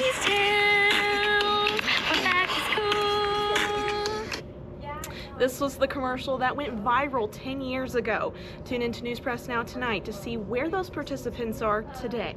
We're. This was the commercial that went viral 10 years ago. Tune into News Press Now tonight to see where those participants are today.